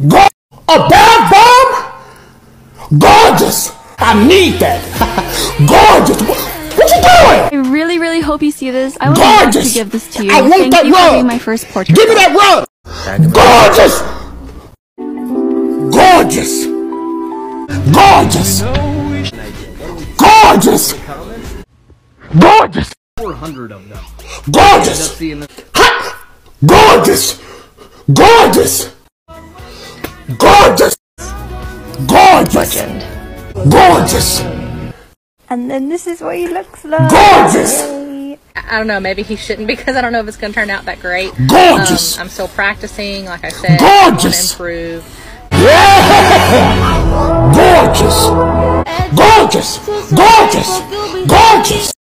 A bath bomb? Gorgeous. I need that. Gorgeous. What, you doing? I really, really hope you see this. I would love to give this to you. I want Thank that you for rug. being my first portrait. Give me that rug. Gorgeous. Gorgeous. Gorgeous. Gorgeous. Gorgeous. 400 of them. Gorgeous. Gorgeous. Gorgeous. Gorgeous. Gorgeous. Gorgeous. And then this is what he looks like. Gorgeous. I don't know. Maybe he shouldn't because I don't know if it's going to turn out that great. Gorgeous. Um, I'm still practicing. Like I said, I Gorgeous. improve. Gorgeous. Gorgeous. Gorgeous. Gorgeous.